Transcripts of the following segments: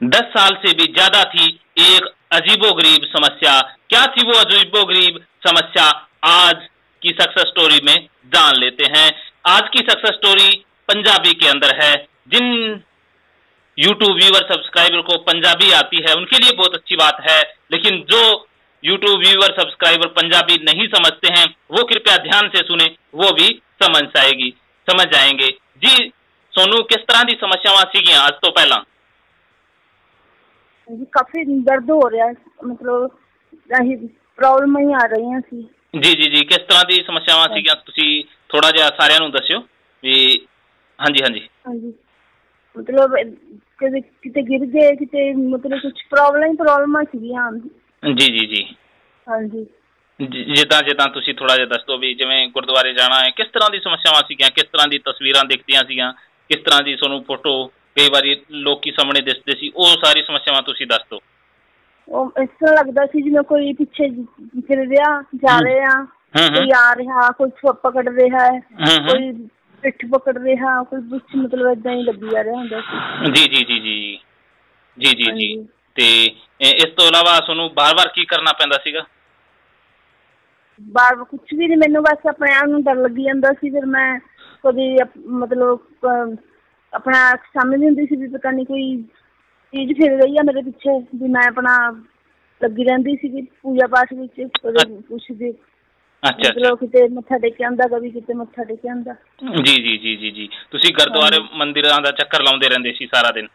दस साल से भी ज़्यादा थी एक अजीबो गरीब समस्या। क्या थी वो अजीबो गरीब समस्या? आज की सक्सेस स्टोरी में जान लेते हैं। आज की सक्सेस स्टोरी पंजाबी के अंदर है। जिन यूट्यूब व्यूवर सब्सक्राइबर को पंजाबी आती है, उनके लिए बहुत अच्छी बात है। लेकिन जो यूट्यूब व्यूवर सब्सक्राइबर पंजाबी नहीं समझते हैं, वो कृपया ध्यान से सुने, वो भी समझ आएगी, समझ आएँगे। जी, सोनू, किस तरह की समस्यावा सीगियाँ आज तो पहला? ਜੀ ਕਾਫੀ ਦਰਦ ਹੋ ਰਿਹਾ ਮਤਲਬ ਆਹੀ ਪ੍ਰੋਬਲਮ ਹੀ ਆ ਰਹੀਆਂ ਸੀ। ਜੀ ਜੀ ਜੀ ਕਿਸ ਤਰ੍ਹਾਂ ਦੀ ਸਮੱਸਿਆਵਾਂ ਸੀਗੀਆਂ? ਤੁਸੀਂ ਥੋੜਾ ਜਿਹਾ ਸਾਰਿਆਂ ਨੂੰ ਦੱਸਿਓ ਵੀ ਹਾਂਜੀ ਹਾਂਜੀ। ਹਾਂਜੀ। ਮਤਲਬ ਕਦੇ ਕਿਤੇ ਗਿਰ ਗਏ ਕਿਤੇ ਮਤਲਬ ਕੁਝ ਪ੍ਰੋਬਲਮ ਹੀ ਪ੍ਰੋਬਲਮਾਂ ਸੀਗੀਆਂ। ਜੀ ਜੀ ਜੀ। ਹਾਂਜੀ। ਜਿੱਦਾਂ ਜਿੱਦਾਂ ਤੁਸੀਂ ਥੋੜਾ ਜਿਹਾ ਦੱਸ ਦਿਓ ਵੀ ਜਿਵੇਂ ਗੁਰਦੁਆਰੇ ਜਾਣਾ ਹੈ ਕਿਸ ਤਰ੍ਹਾਂ ਦੀ ਸਮੱਸਿਆਵਾਂ ਸੀਗੀਆਂ? ਕਿਸ ਤਰ੍ਹਾਂ ਦੀ ਤਸਵੀਰਾਂ ਦਿਖਦੀਆਂ ਸੀਗੀਆਂ? ਕਿਸ ਤਰ੍ਹਾਂ ਦੀ ਤੁਹਾਨੂੰ ਫੋਟੋ ਕਈ ਵਾਰੀ ਲੋਕੀ ਸਾਹਮਣੇ ਦਿਸਦੇ ਸੀ ਉਹ ਸਾਰੀ ਸਮੱਸਿਆਵਾਂ ਤੁਸੀਂ ਦੱਸ ਦਿਓ। ਉਹ ਇਸ ਤਰ੍ਹਾਂ ਲੱਗਦਾ ਸੀ ਜਿਵੇਂ ਕੋਈ ਪਿੱਛੇ ਗਿਰ ਰਿਹਾ ਜਾ। ਰਿਹਾ ਕੋਈ ਆ ਰਿਹਾ ਕੋਈ ਛੁਪ ਪਕੜ ਰਿਹਾ ਹੈ ਕੋਈ ਪਿੱਠ ਪਕੜ ਰਿਹਾ ਕੋਈ ਕੁਛ ਮਤਲਬ ਇਦਾਂ ਹੀ ਲੱਗੀ ਜਾ ਰਿਹਾ ਹੁੰਦਾ ਸੀ। ਜੀ ਜੀ ਜੀ ਜੀ। ਜੀ ਜੀ। ਤੇ ਇਸ ਤੋਂ ਇਲਾਵਾ ਤੁਹਾਨੂੰ ਬਾਰ-ਬਾਰ ਕੀ ਕਰਨਾ ਪੈਂਦਾ ਸੀਗਾ? ਬਾਰ ਕੁਝ ਵੀ ਨਹੀਂ ਮੈਨੂੰ ਬਸ ਆਪਣੇ ਆਪ ਨੂੰ ਡਰ ਲੱਗੀ ਜਾਂਦਾ ਸੀ ਫਿਰ ਮੈਂ ਕਦੀ ਮਤਲਬ ਆਪਣਾ ਸਮਝਦੀ ਹੁੰਦੀ ਸੀ ਵੀ ਪਤਾ ਨਹੀਂ ਕੋਈ ਚੀਜ਼ ਫਿਰ ਰਹੀ ਆ ਮੇਰੇ ਪਿੱਛੇ ਵੀ ਮੈਂ ਆਪਣਾ ਲੱਗੀ ਰਹਿੰਦੀ ਸੀ ਪੂਜਾ ਪਾਠ ਵਿੱਚ ਕਦੇ ਵੀ ਅੱਛਾ ਅੱਛਾ। ਕਿਤੇ ਮੱਥਾ ਟੇਕਿਆ ਆਂਦਾ ਕਦੀ ਕਿਤੇ ਮੱਥਾ ਟੇਕਿਆ ਆਂਦਾ ਜੀ ਜੀ ਜੀ ਜੀ ਜੀ। ਤੁਸੀਂ ਗੁਰਦੁਆਰੇ ਮੰਦਿਰਾਂ ਦਾ ਚੱਕਰ ਲਾਉਂਦੇ ਰਹਿੰਦੇ ਸੀ ਸਾਰਾ ਦਿਨ।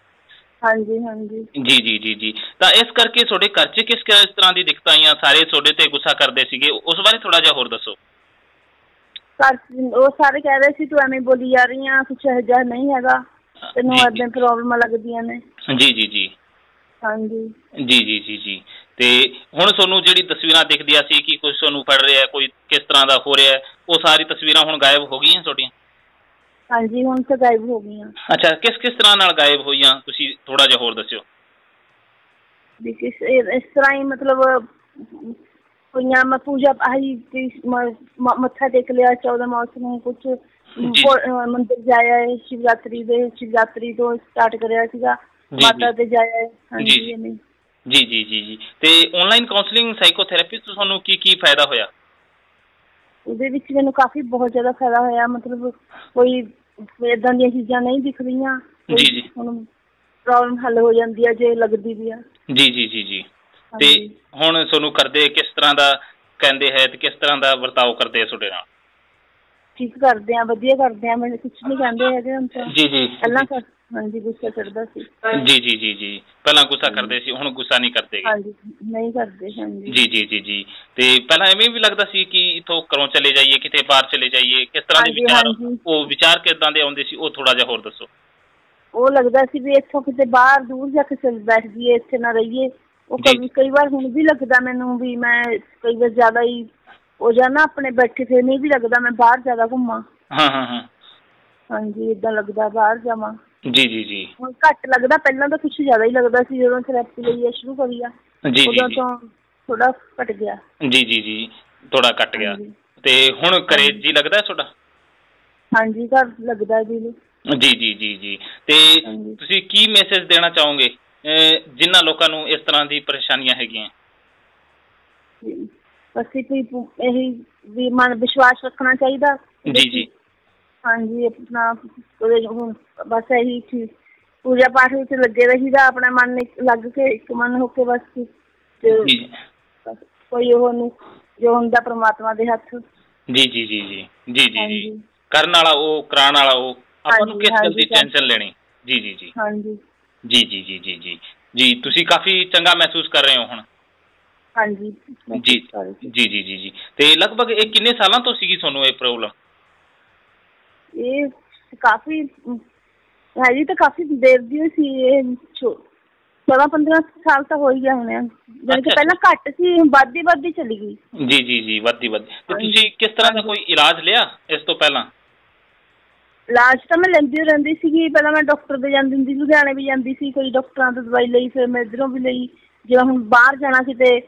ਹਾਂਜੀ ਹਾਂਜੀ। ਜੀ ਜੀ ਜੀ ਜੀ। ਤਾਂ ਇਸ ਕਰਕੇ ਤੁਹਾਡੇ ਘਰ 'ਚ ਕਿਸ ਕਿਸ ਤਰ੍ਹਾਂ ਦੀ ਦਿੱਕਤਾਂ ਆਈਆਂ? ਸਾਰੇ ਤੁਹਾਡੇ ਤੇ ਗੁੱਸਾ ਕਰਦੇ ਸੀਗੇ। ਉਸ ਬਾਰੇ ਥੋੜਾ ਜਿਹਾ ਹੋਰ ਦੱਸੋ। ਘਰ ਉਹ ਸਾਰੇ ਕਹਿ ਰਹੇ ਸੀ ਤੂੰ ਐਵੇਂ ਬੋਲੀ ਜਾ ਰਹੀ ਆ ਕੁਛ ਇਹੋ ਜਿਹਾ ਨਹੀਂ ਹੈਗਾ। ਤੈਨੂੰ ਏਦਾਂ ਪ੍ਰੋਬਲਮਾਂ ਲੱਗਦੀਆਂ ਨੇ। ਜੀ ਜੀ ਜੀ। ਹਾਂਜੀ। ਜੀ ਜੀ ਜੀ ਜੀ। ਤੇ ਹੁਣ ਤੁਹਾਨੂੰ ਜਿਹੜੀ ਤਸਵੀਰਾਂ ਦਿਖਦੀਆਂ ਸੀ ਕਿ ਕੁਝ ਤੁਹਾਨੂੰ ਫੜ ਰਿਹਾ ਕੋਈ ਕਿਸ ਤਰ੍ਹਾਂ ਦਾ ਹੋ ਰਿਹਾ ਉਹ ਸਾਰੀ ਤਸਵੀਰਾਂ ਹੁਣ ਗਾਇਬ ਹੋ ਗਈਆਂ ਤੁਹਾਡੀਆਂ? ਹਾਂਜੀ ਹੁਣ ਤਾਂ ਗਾਇਬ ਹੋ ਗਈਆਂ। ਅੱਛਾ ਕਿਸ ਕਿਸ ਤਰ੍ਹਾਂ ਨਾਲ ਗਾਇਬ ਹੋਈਆਂ? ਤੁਸੀਂ ਥੋੜਾ ਜਿਹਾ ਹੋਰ ਦੱਸਿਓ। ਵੀ ਕਿਸ ਇਸ ਤਰ੍ਹਾਂ ਹੀ ਮਤਲਬ ਕੋਈਆਂ ਮੈਂ ਪੂਜਾ ਆਹੀ ਮ- ਮ- ਮੱਥਾ ਟੇਕ ਲਿਆ 14 ਮਾਰਚ ਨੂੰ ਕੁਝ ਜੀ। ਮੰਦਿਰ ਜਾਇਆ ਹੈ ਸ਼ਿਵਰਾਤਰੀ ਦੇ ਸ਼ਿਵਰਾਤਰੀ ਤੋਂ ਸਟਾਰਟ ਕਰਿਆ ਸੀਗਾ ਜੀ, ਮਾਤਾ। ਤੇ ਜਾਇਆ ਹੈ ਜੀ, ਹਾਂਜੀ ਜੀ। ਐਵੇਂ। ਜੀ ਜੀ ਜੀ ਜੀ ਤੇ ਆਨਲਾਈਨ ਕਾਉਂਸਲਿੰਗ ਸਾਈਕੋਥੈਰੇਪੀ ਤੋਂ ਤੁਹਾਨੂੰ ਕੀ ਕੀ ਫਾਇਦਾ ਹੋਇਆ ਉਹਦੇ ਵਿੱਚ ਮੈਨੂੰ ਕਾਫੀ ਬਹੁਤ ਜ਼ਿਆਦਾ ਫਾਇਦਾ ਹੋਇਆ ਮਤਲਬ ਕੋਈ ਇਦਾਂ ਦੀਆਂ ਚੀਜ਼ਾਂ ਨਹੀਂ ਦਿਖ ਰਹੀਆਂ ਕੋਈ ਜੀ, ਜੀ। ਹੁਣ ਪ੍ਰੋਬਲਮ ਹੱਲ ਹੋ ਜਾਂਦੀ ਹੈ ਜੇ ਲੱਗਦੀ ਵੀ ਆ ਜੀ ਜੀ ਜੀ ਜੀ ਤੇ। ਹੁਣ ਤੁਹਾਨੂੰ ਕਰਦੇ ਕਿਸ ਤਰ੍ਹਾਂ ਦਾ ਕਹਿੰਦੇ ਹੈ ਤੇ ਕਿਸ ਤਰ੍ਹਾਂ ਦਾ ਵਰਤਾਓ ਕਰਦੇ ਆ ਤੁਹਾਡੇ ਨਾਲ? ਠੀਕ ਕਰਦੇ ਆ ਵਧੀਆ ਕਰਦੇ ਆ ਮੈਨੂੰ ਕੁਝ ਨਹੀਂ ਕਹਿੰਦੇ ਹੈਗੇ ਹੁਣ ਤਾਂ। ਜੀ ਜੀ ਪਹਿਲਾਂ ਹਾਂਜੀ ਗੁੱਸਾ ਚੜਦਾ ਸੀ। ਜੀ ਜੀ ਜੀ ਜੀ। ਪਹਿਲਾਂ ਗੁੱਸਾ ਕਰਦੇ ਸੀ ਹੁਣ ਗੁੱਸਾ ਨਹੀਂ ਕਰਦੇ। ਹਾਂਜੀ ਨਹੀਂ ਕਰਦੇ ਹਾਂਜੀ। ਜੀ ਜੀ ਜੀ ਜੀ। ਤੇ ਪਹਿਲਾਂ ਐਵੇਂ ਵੀ ਲੱਗਦਾ ਸੀ ਕਿ ਇਥੋਂ ਘਰੋਂ ਚਲੇ ਜਾਈਏ ਕਿਤੇ ਬਾਹਰ ਚਲੇ ਜਾਈਏ ਕਿਸ ਤਰ੍ਹਾਂ ਦੇ ਵਿਚਾਰ। ਉਹ ਵਿਚਾਰ ਕਿਦਾਂ ਦੇ ਆਉਂਦੇ ਸੀ ਉਹ ਥੋੜਾ ਜਿਹਾ ਹੋਰ ਦੱਸੋ। ਉਹ ਲੱਗਦਾ ਸੀ ਵੀ ਇੱਥੋਂ ਕਿਤੇ ਬਾਹਰ ਦੂਰ ਜਾ ਕੇ ਚਲ ਬੈਠ ਜਾਈਏ ਇੱਥੇ ਨਾ ਰਹੀਏ। ਉਹ ਜੀ। ਕਈ ਕਈ ਵਾਰ ਹੁਣ ਵੀ ਲੱਗਦਾ ਮੈਨੂੰ ਵੀ ਮੈਂ ਕਈ ਵਾਰ ਜ਼ਿਆਦਾ ਹੀ ਹੋ ਜਾਣਾ ਆਪਣੇ ਬੈਠੇ ਫਿਰ ਨਹੀਂ ਵੀ ਲੱਗਦਾ ਮੈਂ ਬਾਹਰ ਜ਼ਿਆਦਾ ਘੁੰਮਾਂ। ਹਾਂ ਹਾਂ ਹਾਂ। ਹਾਂਜੀ ਇਦਾਂ ਲੱਗਦਾ ਬਾਹਰ ਜਾਵਾਂ। ਜੀ ਜੀ ਜੀ। ਹੁਣ ਘੱਟ ਲੱਗਦਾ ਪਹਿਲਾਂ ਤਾਂ ਕੁਝ ਜ਼ਿਆਦਾ ਹੀ ਲੱਗਦਾ ਸੀ ਜਦੋਂ ਥੈਰੇਪੀ ਲਈ ਇਹ ਸ਼ੁਰੂ ਕਰੀ ਆ। ਜੀ ਜੀ ਉਦੋਂ ਤੋਂ ਥੋੜਾ ਘਟ ਗਿਆ। ਜੀ ਜੀ ਜੀ ਥੋੜਾ ਕੱਟ ਗਿਆ। ਹਾਂਜੀ। ਤੇ ਹੁਣ ਕਰੇ ਜੀ ਲੱਗਦਾ ਹੈ ਤੁਹਾਡਾ? ਹਾਂਜੀ ਘਰ ਲੱਗਦਾ ਜੀ। ਜੀ ਜੀ ਜੀ ਜੀ। ਤੇ ਹਾਂਜੀ। ਤੁਸੀਂ ਕੀ ਮੈਸੇਜ ਦੇਣਾ ਚਾਹੋਗੇ? ਜਿਨ੍ਹਾਂ ਲੋਕਾਂ ਨੂੰ ਇਸ ਤਰ੍ਹਾਂ ਦੀ ਪਰੇਸ਼ਾਨੀਆਂ ਹੈਗੀਆਂ? ਅਸੀਂ ਵੀ ਇਹੀ ਵੀ ਮਨ ਵਿਸ਼ਵਾਸ ਰੱਖਣਾ ਚਾਹੀਦਾ। ਜੀ ਜੀ। ਹਾਂਜੀ ਆਪਣਾ ਬਸ ਇਹੀ ਚੀਜ਼ ਪੂਜਾ ਪਾਠ ਵਿੱਚ ਲੱਗੇ ਰਹੀਦਾ ਆਪਣਾ ਮਨ ਲੱਗ ਕੇ ਇੱਕ ਮਨ ਹੋ ਕੇ ਬਸ। ਜੀ। ਬਸ ਕੋਈ ਉਹ ਨਹੀਂ ਜੋ ਹੁੰਦਾ ਪ੍ਰਮਾਤਮਾ ਦੇ ਹੱਥ। ਜੀ ਜੀ ਜੀ ਜੀ। ਜੀ ਜੀ ਕਰਨ ਵਾਲਾ ਉਹ ਕਰਾਉਣ ਵਾਲਾ ਉਹ। ਆਪਾਂ ਨੂੰ ਕਿਸ ਗੱਲ ਦੀ। ਟੈਨਸ਼ਨ ਲੈਣੀ? ਜੀ ਜੀ ਜੀ। ਹਾਂਜੀ। ਜੀ ਜੀ ਜੀ ਜੀ ਜੀ। ਜੀ ਤੁਸੀਂ ਕਾਫੀ ਚੰਗਾ ਮਹਿਸੂਸ ਕਰ ਰਹੇ ਹੋ ਹੁਣ। ਹਾਂਜੀ। ਜੀ। ਜੀ ਜੀ ਜੀ ਜੀ। ਤੇ ਲਗਭਗ ਇਹ ਕਿੰਨੇ ਸਾਲਾਂ ਤੋਂ ਸੀਗੀ ਤੁਹਾਨੂੰ ਇਹ ਪ੍ਰੋਬਲਮ? ਇਹ ਕਾਫੀ ਹੈ ਜੀ ਤਾਂ ਕਾਫੀ ਦੇਰ ਦੀ ਸੀ ਇਹ ਚੌਦਾਂ ਪੰਦਰਾਂ ਸਾਲ ਤਾਂ ਹੋ ਹੀ ਗਿਆ ਹੋਣੇ। ਜਾਣੀ ਕਿ। ਪਹਿਲਾਂ ਘੱਟ ਸੀ ਵੱਧਦੀ ਵੱਧਦੀ ਚਲੀ ਗਈ। ਜੀ ਜੀ ਜੀ ਵੱਧਦੀ ਵੱਧ। ਤੁਸੀਂ ਕਿਸ ਤਰ੍ਹਾਂ ਦਾ ਕੋਈ ਇਲਾਜ ਲਿਆ ਇਸ ਤੋਂ ਪਹਿਲਾਂ? ਇਲਾਜ ਤਾਂ ਮੈਂ ਲੈਂਦੀ ਓ ਰਹਿੰਦੀ ਸੀਗੀ ਪਹਿਲਾਂ ਮੈਂ ਡਾਕਟਰ ਦੇ ਜਾਂਦੀ ਹੁੰਦੀ ਸੀ ਲੁਧਿਆਣੇ ਵੀ ਜਾਂਦੀ ਸੀ ਕੋਈ ਡਾਕਟਰਾਂ ਤੋਂ ਦਵਾਈ ਲਈ ਫਿਰ ਮੈਂ ਇੱਧਰੋਂ ਵੀ ਲਈ ਜਿਵੇਂ ਹੁਣ ਬਾਹਰ ਜਾਣਾ ਕਿਤੇ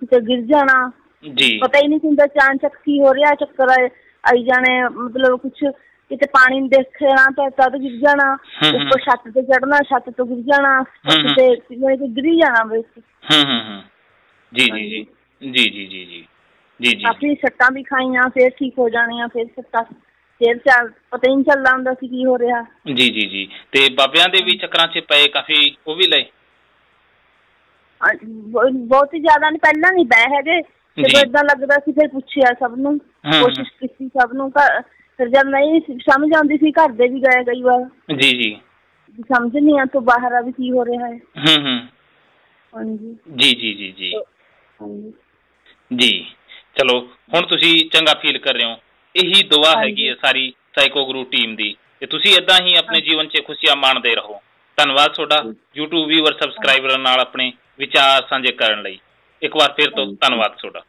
ਕਿਤੇ ਗਿਰ ਜਾਣਾ ਜੀ। ਪਤਾ ਹੀ ਨਹੀਂ ਸੀ ਹੁੰਦਾ ਚਾਂਚਕ ਕੀ ਹੋ ਰਿਹਾ ਚੱਕਰ ਆਏ- ਆਈ ਜਾਣੇ ਮਤਲਬ ਕੁਝ ਕਿਤੇ ਪਾਣੀ ਨੂੰ ਦੇਖਣਾ ਤਾਂ ਤਦ ਗਿਰ ਜਾਣਾ ਹਮ, ਹਮ। ਉੱਪਰ ਛੱਤ ਤੇ ਚੜਨਾ ਛੱਤ ਤੋਂ ਗਿਰ ਜਾਣਾ ਹਮ। ਮੇਰੇ ਤੇ ਗਿਰੀ ਜਾਣਾ ਬਸ। ਹੂੰ ਹੂੰ ਹੂੰ। ਜੀ ਜੀ ਜੀ। ਜੀ ਜੀ ਜੀ ਜੀ। ਜੀ ਜੀ। ਕਾਫੀ ਸੱਟਾਂ ਵੀ ਖਾਈਆਂ ਫਿਰ ਠੀਕ ਹੋ ਜਾਣੀਆਂ ਫਿਰ ਸੱਟਾਂ। ਫਿਰ ਚੱਲ ਪਤਾ ਹੀ ਨਹੀਂ ਚੱਲਦਾ ਹੁੰਦਾ ਸੀ ਕੀ ਹੋ ਰਿਹਾ। ਜੀ ਜੀ ਜੀ। ਤੇ ਬਾਬਿਆਂ ਦੇ ਵੀ ਚੱਕਰਾਂ 'ਚ ਪਏ ਕਾਫੀ ਉਹ ਵੀ ਲਏ? ਅਹ ਬਹੁ- ਬਹੁਤ ਹੀ ਜ਼ਿਆਦਾ ਨਹੀਂ ਪਹਿਲਾਂ ਨਹੀਂ ਬੈ ਹੈਗੇ। ਜਦੋਂ ਜੀ। ਇਦਾਂ ਲੱਗਦਾ ਸੀ ਫਿਰ ਪੁੱਛਿਆ ਸਭ ਨੂੰ। ਕੋਸ਼ਿਸ਼ ਕੀਤੀ ਸਭ ਨੂੰ ਘਰ- ਫਿਰ ਜਦ ਨਹੀਂ ਸੀ- ਸਮਝ ਆਉਂਦੀ ਸੀ ਘਰ ਦੇ ਵੀ ਗਏ ਕਈ ਵਾਰ। ਜੀ ਜੀ। ਵੀ ਸਮਝ ਨਹੀਂ ਆ ਤੋਂ ਬਾਹਰ ਆ ਵੀ ਕੀ ਹੋ ਰਿਹਾ ਹੈ। ਹੂੰ ਹੂੰ। ਹਾਂਜੀ। ਜੀ ਜੀ ਜੀ ਜੀ। ਹਾਂਜੀ। ਜੀ। ਚਲੋ ਹੁਣ ਤੁਸੀਂ ਚੰਗਾ ਫੀਲ ਕਰ ਰਹੇ ਹੋ। ਇਹੀ ਦੁਆ। ਹੈਗੀ ਹੈ ਸਾਰੀ ਸਾਈਕੋ ਗੁਰੂ ਟੀਮ ਦੀ। ਤੇ ਤੁਸੀਂ ਇਦਾਂ ਹੀ ਆਪਣੇ ਜੀਵਨ 'ਚ ਖੁਸ਼ੀਆਂ ਮਾਣਦੇ ਰਹੋ। ਧੰਨਵਾਦ ਤੁਹਾਡਾ YouTube ਵੀਵਰ ਸਬਸਕ੍ਰਾਈਬਰ ਨਾਲ ਆਪਣੇ ਵਿਚਾਰ ਸਾਂਝੇ ਕਰਨ ਲਈ। ਇੱਕ ਵਾਰ ਫਿਰ ਤੋਂ। ਧੰਨਵਾਦ ਤੁਹਾਡਾ।